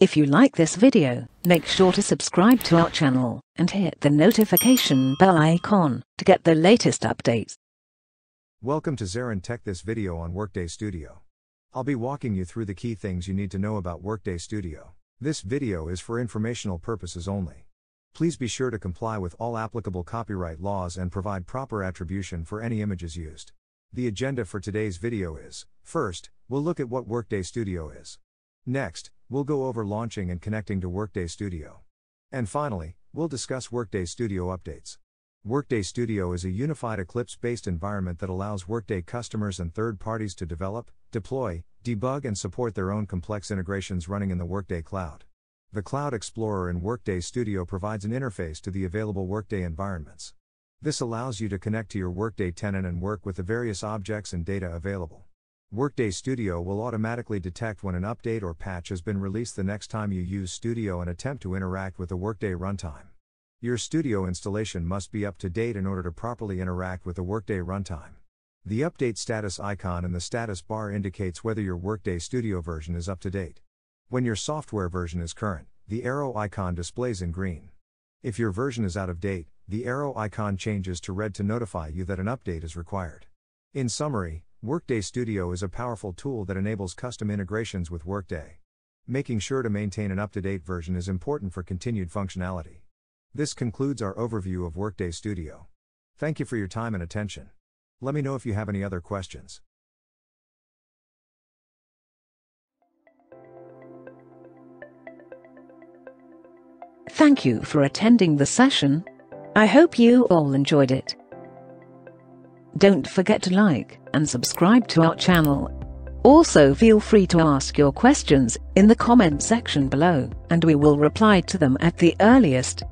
If you like this video, make sure to subscribe to our channel and hit the notification bell icon to get the latest updates. Welcome to ZaranTech this video on Workday Studio. I'll be walking you through the key things you need to know about Workday Studio. This video is for informational purposes only. Please be sure to comply with all applicable copyright laws and provide proper attribution for any images used. The agenda for today's video is First, we'll look at what Workday Studio is. Next, we'll go over launching and connecting to Workday Studio. And finally, we'll discuss Workday Studio updates. Workday Studio is a unified Eclipse based environment that allows Workday customers and third parties to develop, deploy, debug, and support their own complex integrations running in the Workday Cloud. The Cloud Explorer in Workday Studio provides an interface to the available Workday environments. This allows you to connect to your Workday tenant and work with the various objects and data available. Workday Studio will automatically detect when an update or patch has been released the next time you use Studio and attempt to interact with the Workday runtime. Your Studio installation must be up to date in order to properly interact with the Workday runtime. The update status icon in the status bar indicates whether your Workday Studio version is up to date. When your software version is current, the arrow icon displays in green. If your version is out of date, the arrow icon changes to red to notify you that an update is required. In summary, Workday Studio is a powerful tool that enables custom integrations with Workday. Making sure to maintain an up to date version is important for continued functionality. This concludes our overview of Workday Studio. Thank you for your time and attention. Let me know if you have any other questions. Thank you for attending the session. I hope you all enjoyed it. Don't forget to like and subscribe to our channel. Also feel free to ask your questions in the comment section below and we will reply to them at the earliest.